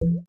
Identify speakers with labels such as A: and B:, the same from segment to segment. A: Stop!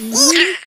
A: Yeah.